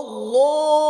Allah.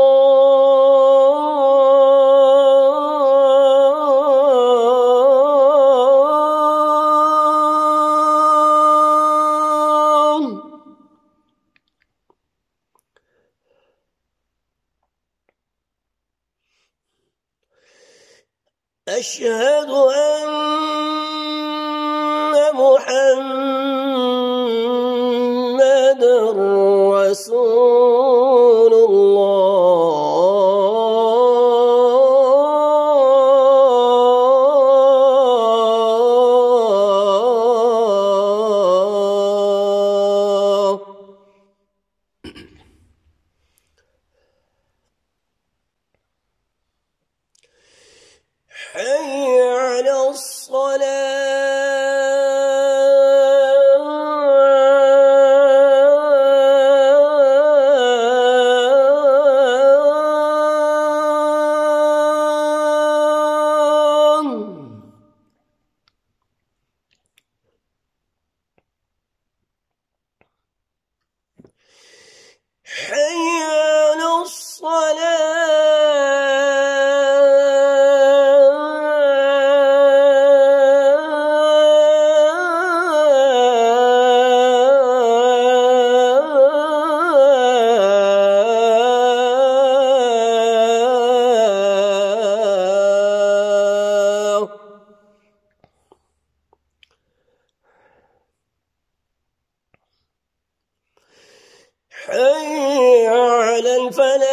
أشهد أن محمدا رسول الصلاة حي على الفلاح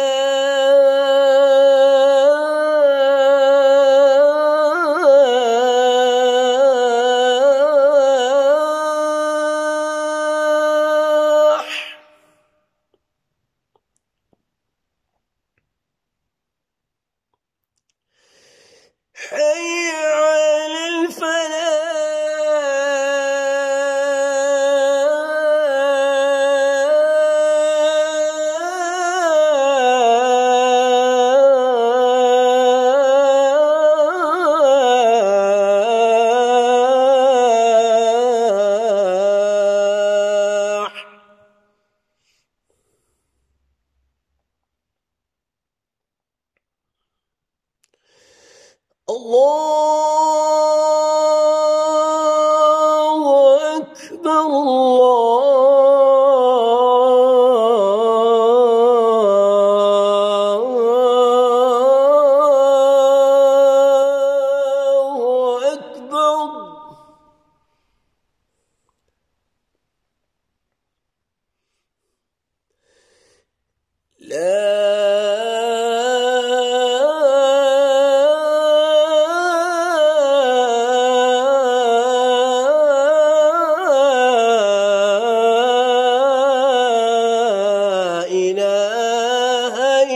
الله